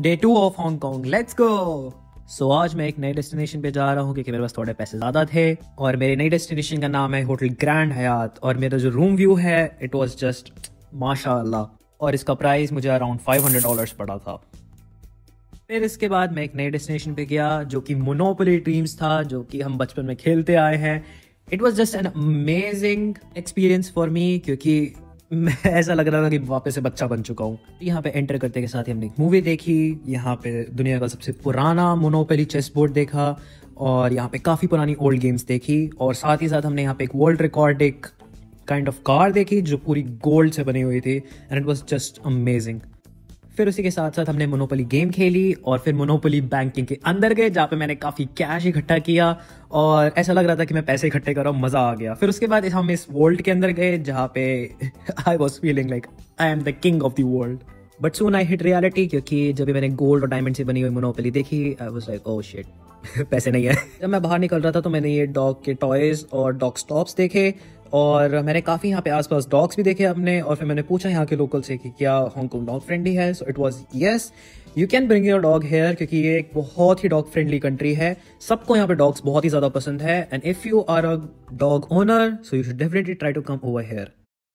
Day two of Hong Kong let's go so आज मैं एक नए डेस्टिनेशन पे जा रहा हूँ क्योंकि मेरे पास थोड़े पैसे ज़्यादा थे और मेरे नई डेस्टिनेशन का नाम है होटल ग्रैंड हयात और मेरा जो रूम व्यू है इट वॉज़ जस्ट माशा और इसका प्राइस मुझे अराउंड 500 डॉलर्स पड़ा था। फिर इसके बाद मैं एक नए डेस्टिनेशन पे गया जो कि मोनोपोली ड्रीम्स था, जो कि हम बचपन में खेलते आए हैं। It was just an amazing experience for me क्योंकि मैं ऐसा लग रहा था कि वापस से बच्चा बन चुका हूँ। यहाँ पे एंटर करते के साथ ही हमने मूवी देखी। यहाँ पे दुनिया का सबसे पुराना मोनोपेली चेस बोर्ड देखा और यहाँ पे काफ़ी पुरानी ओल्ड गेम्स देखी और साथ ही साथ हमने यहाँ पे एक वर्ल्ड रिकॉर्ड एक काइंड ऑफ़ कार देखी जो पूरी गोल्ड से बनी हुई थी and it was just amazing फिर उसी के साथ साथ हमने मोनोपोली गेम खेली और फिर मोनोपोली बैंकिंग के अंदर गए, जहाँ पे मैंने काफ़ी कैश इकट्ठा किया और ऐसा लग रहा था कि मैं पैसे इकट्ठे कर रहा हूँ, मज़ा आ गया। फिर उसके बाद हम इस वर्ल्ड के अंदर गए, जहाँ पे I was feeling like I am the king of the world but soon I hit reality क्योंकि जब भी मैंने गोल्ड और डायमंड से बनी हुई मोनोपोली देखी आई वॉज़ लाइक ओ पैसे नहीं है। जब मैं बाहर निकल रहा था तो मैंने ये डॉग के टॉयज और डॉग स्टॉप्स देखे और मैंने काफ़ी यहाँ पे आसपास डॉग्स भी देखे अपने, और फिर मैंने पूछा यहाँ के लोकल से कि क्या हांगकॉन्ग डॉग फ्रेंडली है? So it was yes you can bring your dog here क्योंकि ये एक बहुत ही डॉग फ्रेंडली कंट्री है। सबको यहाँ पे डॉग्स बहुत ही ज़्यादा पसंद है। And if you are a dog owner so you should definitely try to come over here